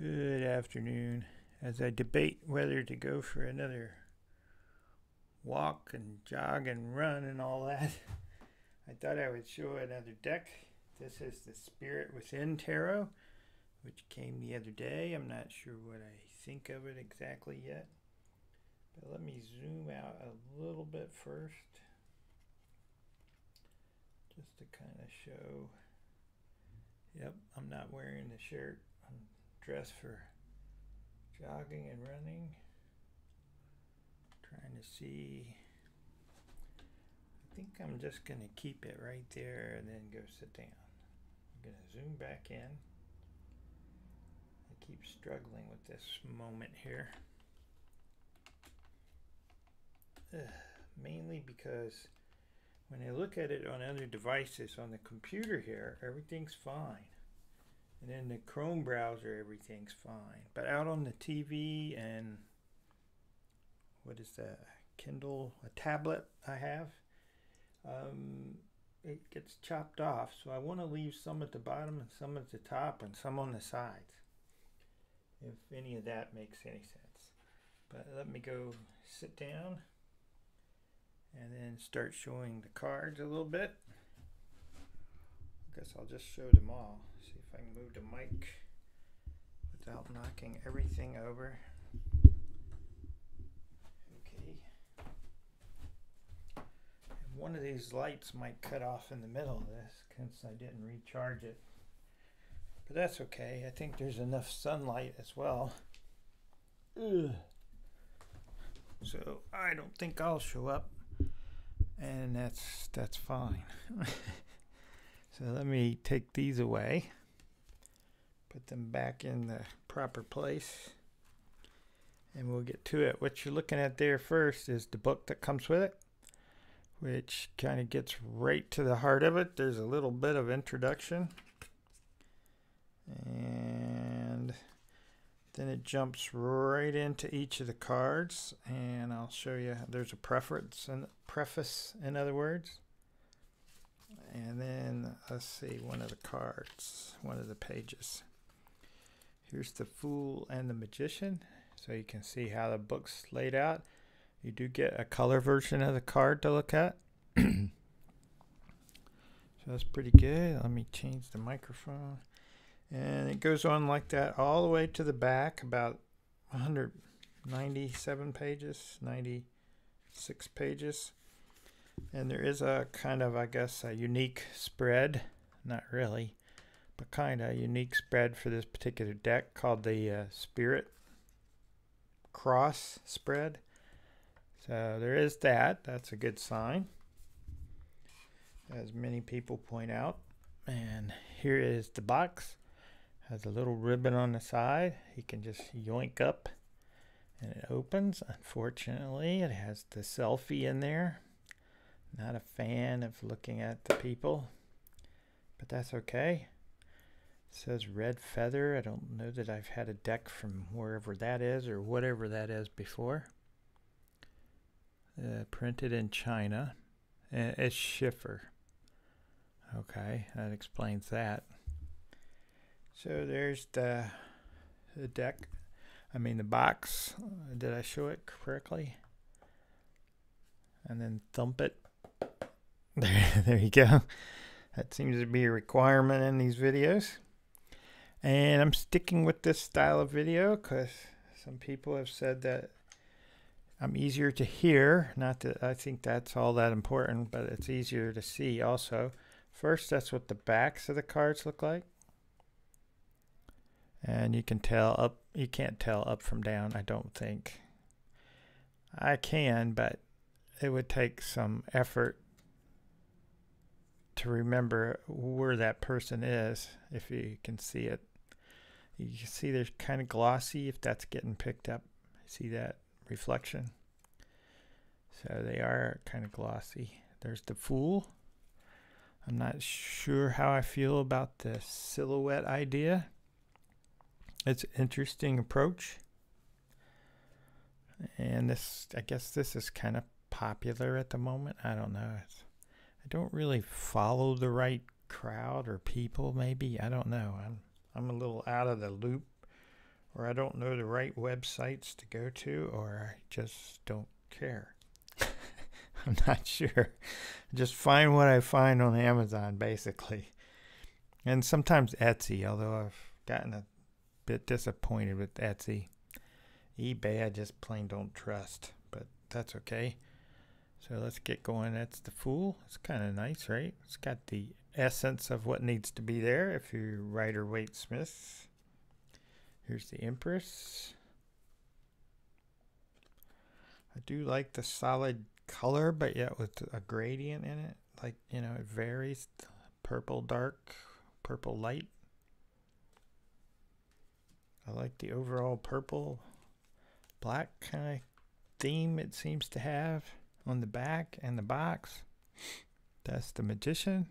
Good afternoon. As I debate whether to go for another walk and jog and run and all that, I thought I would show another deck. This is the Spirit Within Tarot, which came the other day. I'm not sure what I think of it exactly yet. But let me zoom out a little bit first. Just to kind of show. Yep, I'm not wearing the shirt. I'm for jogging and running. Trying to see. I think I'm just going to keep it right there and then go sit down. I'm going to zoom back in. I keep struggling with this moment here. Ugh, mainly because when I look at it on other devices on the computer here, everything's fine. And in the Chrome browser, everything's fine. But out on the TV and what is that? Kindle, a tablet I have, um, it gets chopped off. So I want to leave some at the bottom and some at the top and some on the sides. If any of that makes any sense. But let me go sit down and then start showing the cards a little bit. I guess I'll just show them all. See if I can move the mic without knocking everything over. Okay. And one of these lights might cut off in the middle of this since I didn't recharge it. But that's okay. I think there's enough sunlight as well. Ugh. So I don't think I'll show up and that's that's fine. so let me take these away, put them back in the proper place, and we'll get to it. What you're looking at there first is the book that comes with it, which kind of gets right to the heart of it. There's a little bit of introduction, and then it jumps right into each of the cards, and I'll show you. There's a preference and preface, in other words. And then let's see one of the cards, one of the pages. Here's the Fool and the Magician, so you can see how the book's laid out. You do get a color version of the card to look at. so that's pretty good. Let me change the microphone. And it goes on like that all the way to the back, about 197 pages, 96 pages. And there is a kind of, I guess, a unique spread. Not really, but kind of unique spread for this particular deck called the uh, Spirit Cross spread. So there is that. That's a good sign, as many people point out. And here is the box has a little ribbon on the side you can just yoink up and it opens unfortunately it has the selfie in there not a fan of looking at the people but that's okay says red feather I don't know that I've had a deck from wherever that is or whatever that is before uh, printed in China uh, it's Schiffer okay that explains that so there's the, the deck. I mean the box. Did I show it correctly? And then thump it. There, there you go. That seems to be a requirement in these videos. And I'm sticking with this style of video because some people have said that I'm easier to hear. Not that I think that's all that important, but it's easier to see also. First, that's what the backs of the cards look like and you can tell up you can't tell up from down I don't think I can but it would take some effort to remember where that person is if you can see it you can see they're kind of glossy if that's getting picked up see that reflection so they are kind of glossy there's the fool I'm not sure how I feel about the silhouette idea it's an interesting approach. And this, I guess this is kind of popular at the moment. I don't know. It's, I don't really follow the right crowd or people, maybe. I don't know. I'm, I'm a little out of the loop or I don't know the right websites to go to, or I just don't care. I'm not sure. Just find what I find on Amazon, basically. And sometimes Etsy, although I've gotten a bit disappointed with Etsy. eBay, I just plain don't trust, but that's okay. So let's get going. That's the Fool. It's kind of nice, right? It's got the essence of what needs to be there if you're Rider Waite Smith. Here's the Empress. I do like the solid color, but yet with a gradient in it. Like, you know, it varies. Purple dark, purple light. I like the overall purple black kind of theme it seems to have on the back and the box. That's the magician.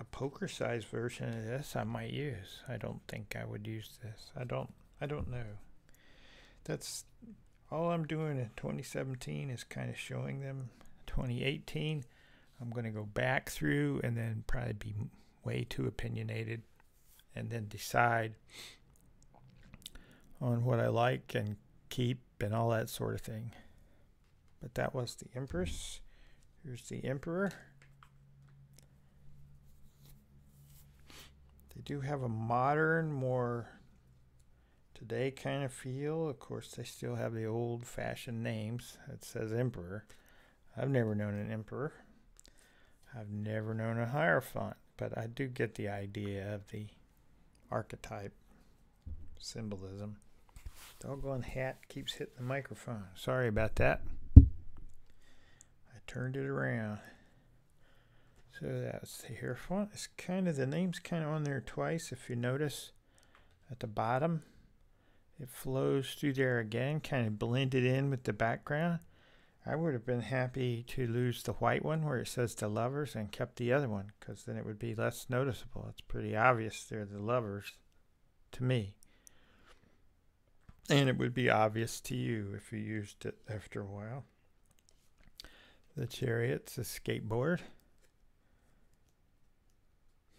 A poker size version of this I might use. I don't think I would use this. I don't I don't know. That's all I'm doing in 2017 is kind of showing them 2018. I'm going to go back through and then probably be way too opinionated and then decide on what I like and keep and all that sort of thing. But that was the Empress. Here's the Emperor. They do have a modern, more today kind of feel. Of course, they still have the old fashioned names. It says Emperor. I've never known an Emperor. I've never known a Hierophant, but I do get the idea of the archetype symbolism. Doggone hat keeps hitting the microphone. Sorry about that. I turned it around. So that's the Hierophant. It's kind of the name's kind of on there twice. If you notice at the bottom, it flows through there again, kind of blended in with the background. I would have been happy to lose the white one where it says the lovers and kept the other one because then it would be less noticeable. It's pretty obvious they're the lovers to me. And it would be obvious to you if you used it after a while. The chariot's a skateboard.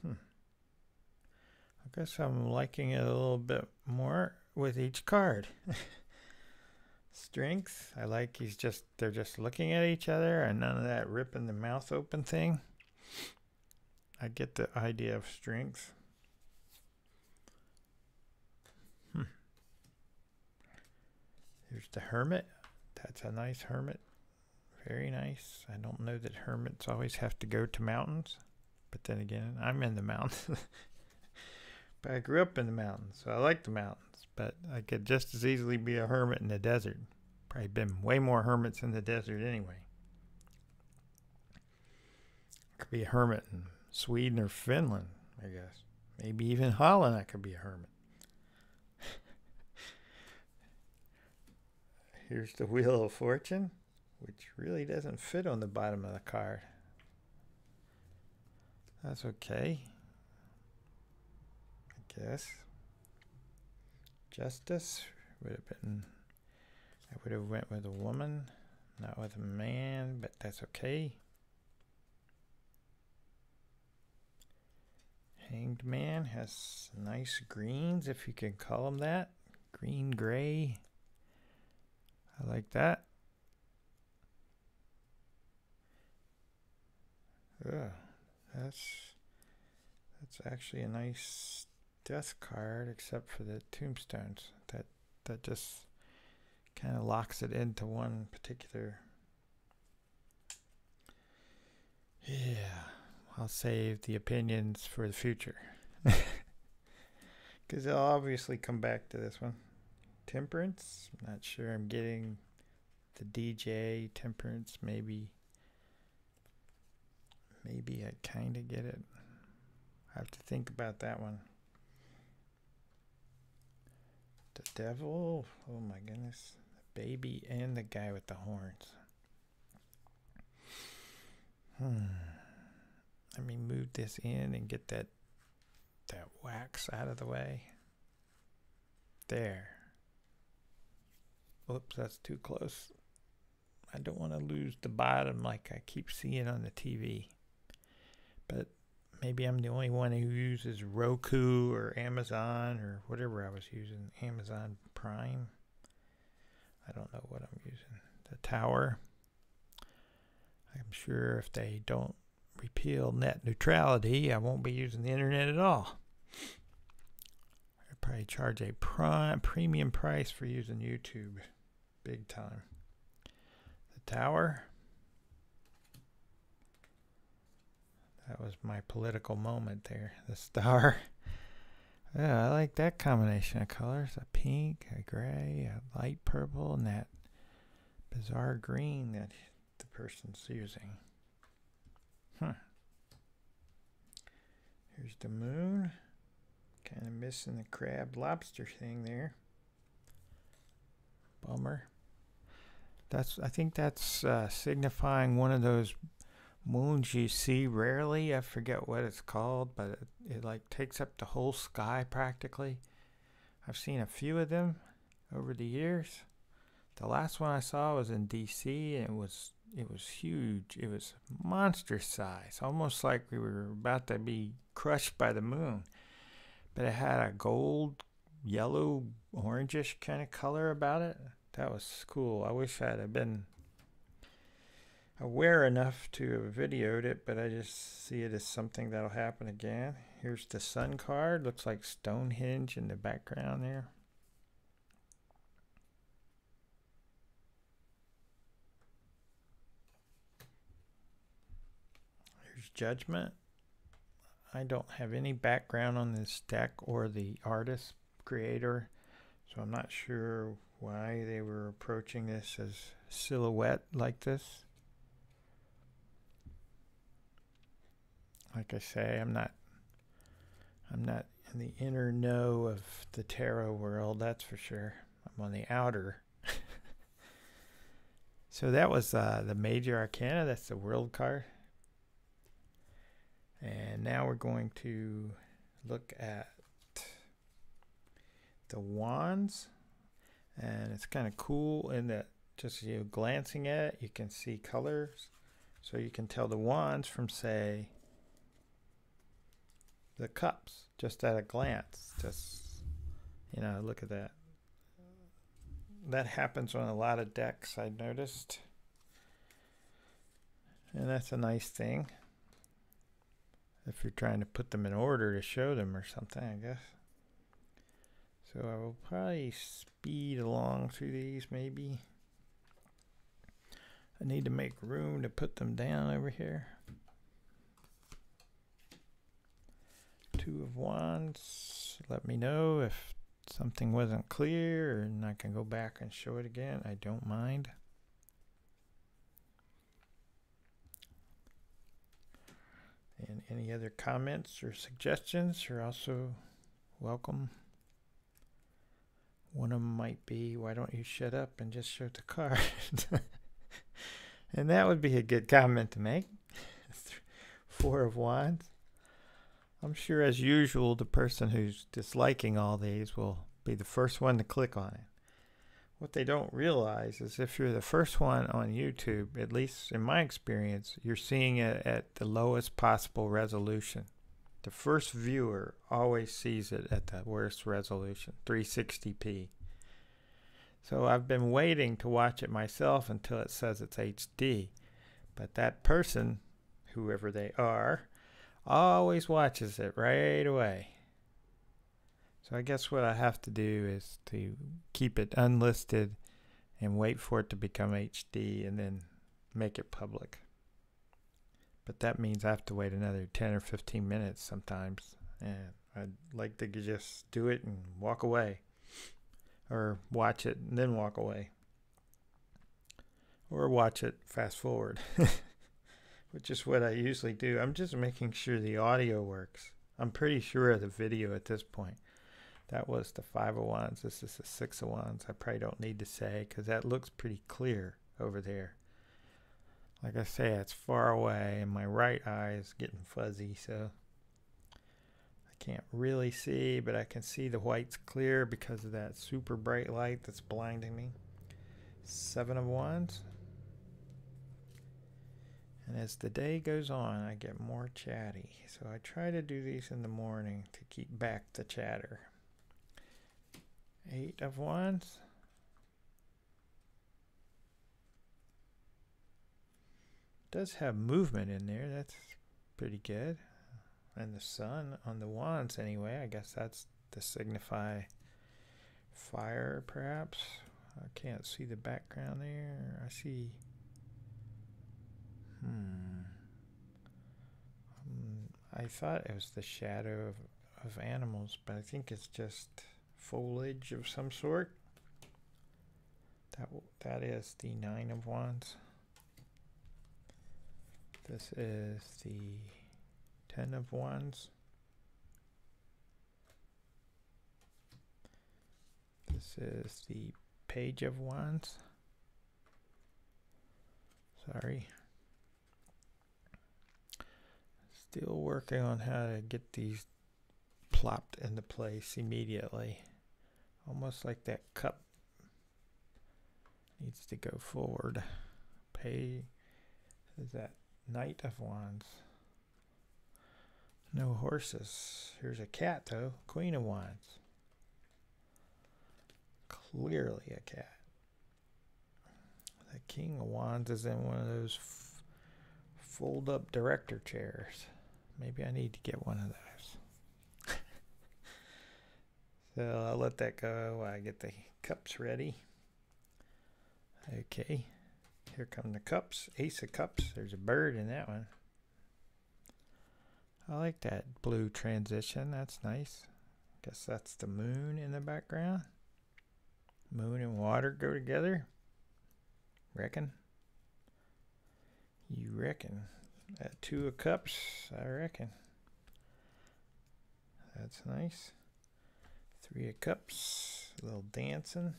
Hmm. I guess I'm liking it a little bit more with each card. Strength, I like he's just, they're just looking at each other and none of that ripping the mouth open thing. I get the idea of strength. Hmm. Here's the hermit. That's a nice hermit. Very nice. I don't know that hermits always have to go to mountains. But then again, I'm in the mountains. but I grew up in the mountains, so I like the mountains but I could just as easily be a hermit in the desert. Probably been way more hermits in the desert anyway. I could be a hermit in Sweden or Finland, I guess. Maybe even Holland, I could be a hermit. Here's the Wheel of Fortune, which really doesn't fit on the bottom of the card. That's okay. Guess. Justice would have been. I would have went with a woman, not with a man, but that's okay. Hanged Man has nice greens, if you can call them that. Green, gray. I like that. Yeah, that's that's actually a nice death card except for the tombstones. That that just kind of locks it into one particular. Yeah, I'll save the opinions for the future. Because I'll obviously come back to this one. Temperance. I'm not sure I'm getting the DJ Temperance. Maybe. Maybe I kind of get it. I have to think about that one. The devil. Oh my goodness. The baby and the guy with the horns. Hmm. Let me move this in and get that that wax out of the way. There. Oops, that's too close. I don't want to lose the bottom like I keep seeing on the TV. But maybe I'm the only one who uses Roku or Amazon or whatever I was using. Amazon Prime. I don't know what I'm using. The tower. I'm sure if they don't repeal net neutrality, I won't be using the internet at all. I probably charge a prime premium price for using YouTube, big time. The tower. That was my political moment there. The star. Yeah, I like that combination of colors. A pink, a gray, a light purple, and that bizarre green that the person's using. Huh. Here's the moon. Kind of missing the crab lobster thing there. Bummer. That's I think that's uh, signifying one of those moons you see rarely. I forget what it's called, but it, it like takes up the whole sky practically. I've seen a few of them over the years. The last one I saw was in DC and it was it was huge. It was monster size, almost like we were about to be crushed by the moon. But it had a gold, yellow, orangish kind of color about it. That was cool. I wish I'd have been aware enough to have videoed it, but I just see it as something that'll happen again. Here's the sun card. Looks like Stonehenge in the background there. Here's Judgment. I don't have any background on this deck or the artist creator, so I'm not sure why they were approaching this as silhouette like this. Like I say, I'm not I'm not in the inner know of the tarot world, that's for sure. I'm on the outer. so that was uh, the major arcana, that's the world card. And now we're going to look at the wands. And it's kind of cool in that just you glancing at it, you can see colors. So you can tell the wands from say the cups just at a glance. Just, you know, look at that. That happens on a lot of decks, I noticed. And that's a nice thing. If you're trying to put them in order to show them or something, I guess. So I will probably speed along through these maybe. I need to make room to put them down over here. Two of Wands. Let me know if something wasn't clear and I can go back and show it again. I don't mind. And any other comments or suggestions are also welcome. One of them might be, why don't you shut up and just show the card? and that would be a good comment to make. Four of Wands. I'm sure, as usual, the person who's disliking all these will be the first one to click on it. What they don't realize is if you're the first one on YouTube, at least in my experience, you're seeing it at the lowest possible resolution. The first viewer always sees it at the worst resolution, 360p. So I've been waiting to watch it myself until it says it's HD. But that person, whoever they are, always watches it right away. So I guess what I have to do is to keep it unlisted and wait for it to become HD and then make it public. But that means I have to wait another 10 or 15 minutes sometimes. And I'd like to just do it and walk away. Or watch it and then walk away. Or watch it fast forward. which is what I usually do. I'm just making sure the audio works. I'm pretty sure of the video at this point. That was the five of wands. This is the six of wands. I probably don't need to say because that looks pretty clear over there. Like I say, it's far away and my right eye is getting fuzzy, so I can't really see, but I can see the whites clear because of that super bright light that's blinding me. Seven of wands. And as the day goes on, I get more chatty. So I try to do these in the morning to keep back the chatter. Eight of Wands. Does have movement in there. That's pretty good. And the sun on the wands anyway. I guess that's to signify fire perhaps. I can't see the background there. I see Hmm. Um, I thought it was the shadow of, of animals, but I think it's just foliage of some sort. That that is the nine of wands. This is the ten of wands. This is the page of wands. Sorry. Still working on how to get these plopped into place immediately. Almost like that cup needs to go forward. Pay is that Knight of Wands. No horses. Here's a cat though. Queen of Wands. Clearly a cat. The King of Wands is in one of those fold up director chairs. Maybe I need to get one of those. so I'll let that go while I get the cups ready. Okay, here come the cups. Ace of cups. There's a bird in that one. I like that blue transition. That's nice. Guess that's the moon in the background. Moon and water go together. Reckon? You reckon? That two of cups, I reckon. That's nice. Three of cups, a little dancing.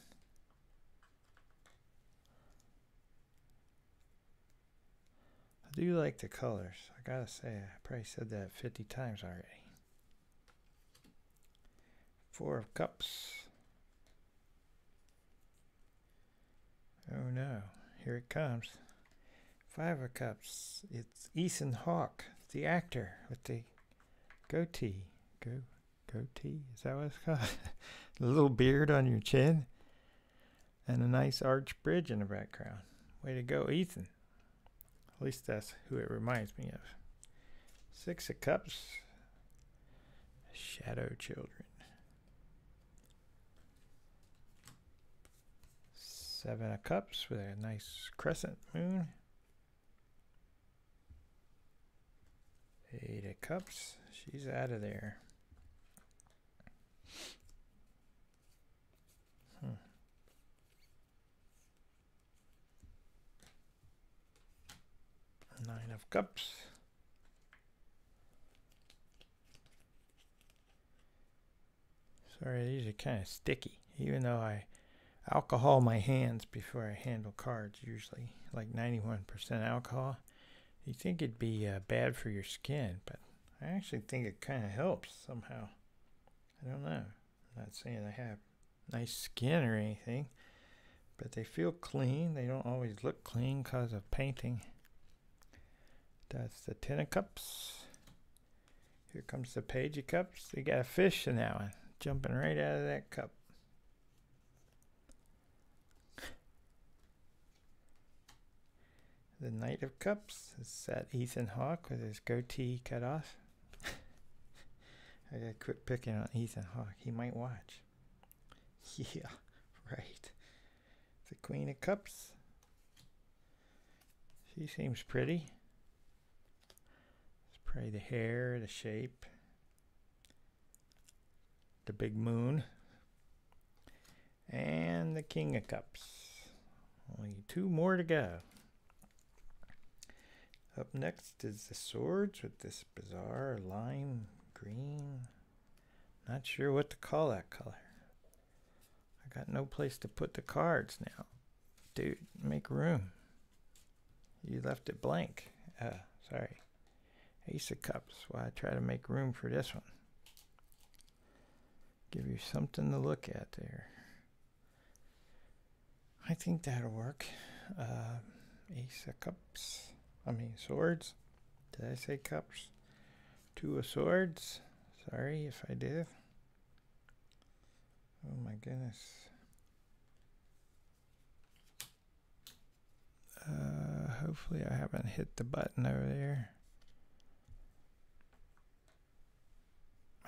I do like the colors. I gotta say, I probably said that 50 times already. Four of cups. Oh no, here it comes. Five of Cups. It's Ethan Hawke, the actor with the goatee. Go goatee? Is that what it's called? the little beard on your chin. And a nice arch bridge in the background. Way to go, Ethan. At least that's who it reminds me of. Six of Cups. Shadow Children. Seven of Cups with a nice crescent moon. Eight of Cups. She's out of there. Hmm. Nine of Cups. Sorry, these are kind of sticky. Even though I alcohol my hands before I handle cards, usually like 91% alcohol. You think it'd be uh, bad for your skin, but I actually think it kind of helps somehow. I don't know. I'm not saying I have nice skin or anything, but they feel clean. They don't always look clean because of painting. That's the Ten of Cups. Here comes the Page of Cups. They got a fish in that one, jumping right out of that cup. The Knight of Cups is that Ethan Hawke with his goatee cut off. I gotta quit picking on Ethan Hawke. He might watch. Yeah, right. The Queen of Cups. She seems pretty. It's probably the hair, the shape, the big moon, and the King of Cups. Only two more to go. Up next is the swords with this bizarre lime green. Not sure what to call that color. I got no place to put the cards now. Dude, make room. You left it blank. Uh, sorry. Ace of Cups. Why I try to make room for this one. Give you something to look at there. I think that'll work. Uh, Ace of Cups. I mean swords. Did I say cups? Two of swords. Sorry if I did. Oh my goodness. Uh, hopefully I haven't hit the button over there.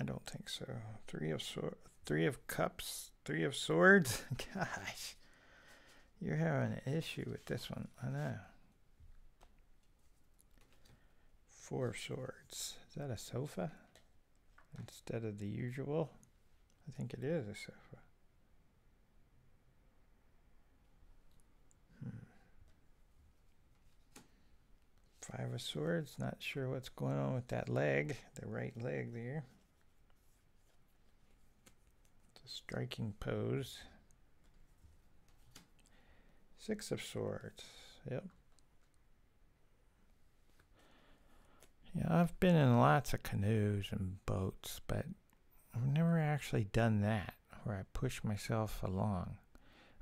I don't think so. Three of sword, three of cups, three of swords. Gosh, you're having an issue with this one. I know. Four of swords. Is that a sofa instead of the usual? I think it is a sofa. Hmm. Five of swords. Not sure what's going on with that leg, the right leg there. It's a striking pose. Six of swords. Yep. Yeah, I've been in lots of canoes and boats, but I've never actually done that where I push myself along.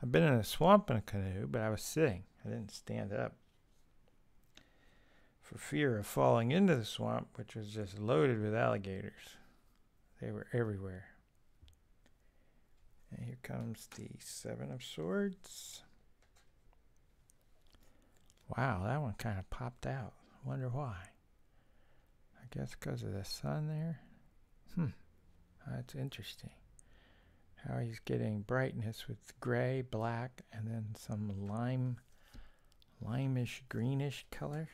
I've been in a swamp in a canoe, but I was sitting. I didn't stand up. For fear of falling into the swamp, which was just loaded with alligators. They were everywhere. And here comes the Seven of Swords. Wow, that one kind of popped out. Wonder why. Guess because of the sun there. Hmm. That's interesting. How he's getting brightness with gray, black, and then some lime, limeish, greenish color.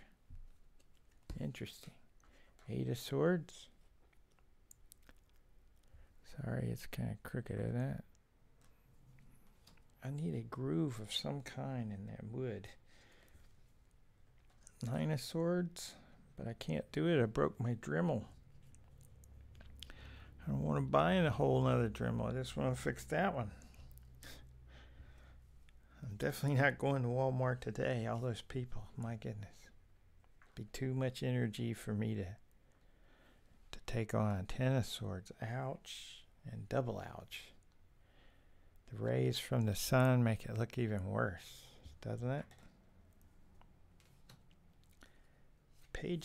Interesting. Eight of Swords. Sorry, it's kind of crooked, isn't it? I need a groove of some kind in that wood. Nine of Swords, but I can't do it. I broke my Dremel. I don't want to buy a whole nother Dremel. I just want to fix that one. I'm definitely not going to Walmart today. All those people, my goodness. Be too much energy for me to to take on. Ten of Swords, ouch, and double ouch. The rays from the sun make it look even worse, doesn't it?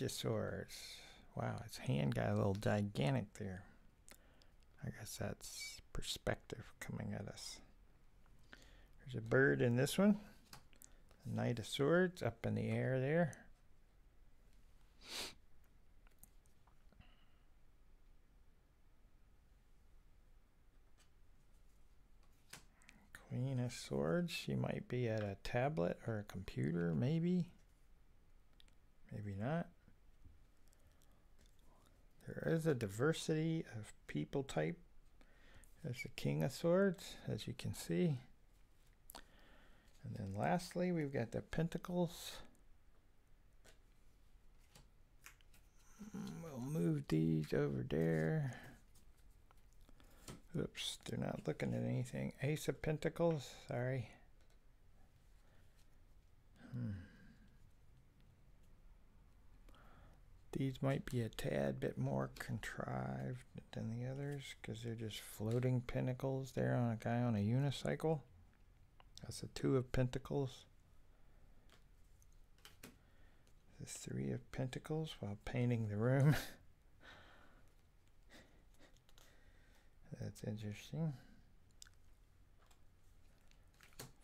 Swords. Wow, his hand got a little gigantic there. I guess that's perspective coming at us. There's a bird in this one. A Knight of Swords up in the air there. Queen of Swords. She might be at a tablet or a computer, maybe. Maybe not. There is a diversity of people type. There's the King of Swords, as you can see. And then lastly, we've got the Pentacles. We'll move these over there. Oops, they're not looking at anything. Ace of Pentacles, sorry. Hmm. These might be a tad bit more contrived than the others because they're just floating pentacles there on a guy on a unicycle. That's a two of pentacles. The three of pentacles while painting the room. That's interesting.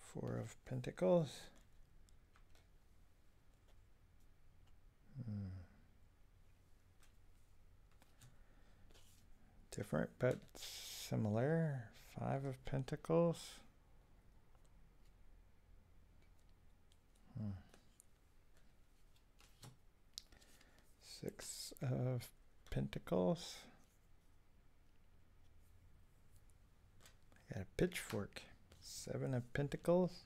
Four of pentacles. Hmm. Different but similar. Five of Pentacles. Hmm. Six of Pentacles. I got a pitchfork. Seven of Pentacles.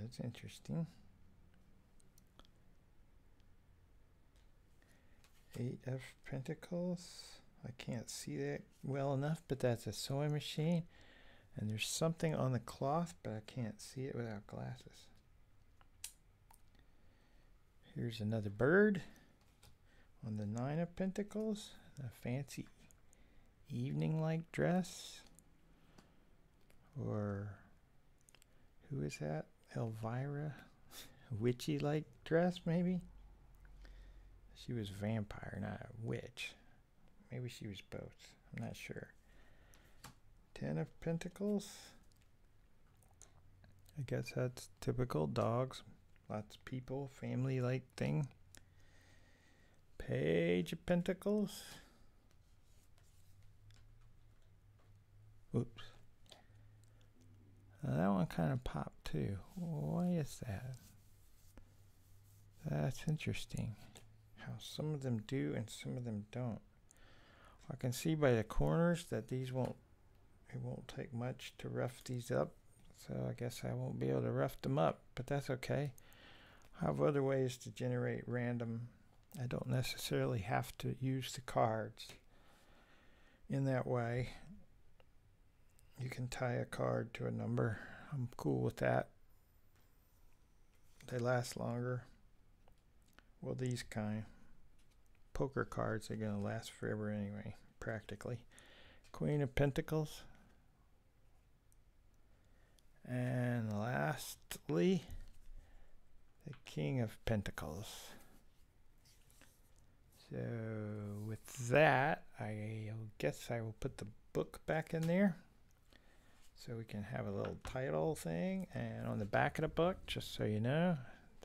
That's interesting. Of Pentacles. I can't see that well enough, but that's a sewing machine. And there's something on the cloth, but I can't see it without glasses. Here's another bird on the Nine of Pentacles. A fancy evening-like dress. Or who is that? Elvira witchy like dress, maybe? She was vampire, not a witch. Maybe she was both. I'm not sure. Ten of Pentacles. I guess that's typical dogs. Lots of people, family like thing. Page of Pentacles. Oops. Now that one kind of popped too. Why is that? That's interesting. How some of them do and some of them don't. I can see by the corners that these won't it won't take much to rough these up. So I guess I won't be able to rough them up, but that's okay. I have other ways to generate random. I don't necessarily have to use the cards in that way. You can tie a card to a number. I'm cool with that. They last longer. Well, these kind poker cards are going to last forever anyway, practically. Queen of Pentacles. And lastly, the King of Pentacles. So with that, I guess I will put the book back in there. So we can have a little title thing. And on the back of the book, just so you know,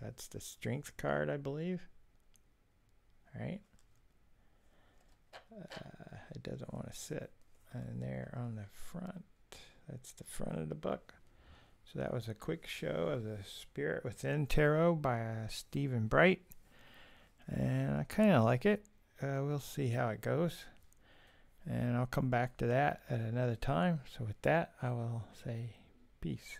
that's the strength card, I believe. All right. Uh, it doesn't want to sit. And there on the front, that's the front of the book. So that was a quick show of the Spirit Within Tarot by uh, Stephen Bright. And I kind of like it. Uh, we'll see how it goes. And I'll come back to that at another time. So with that, I will say peace.